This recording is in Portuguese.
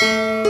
Música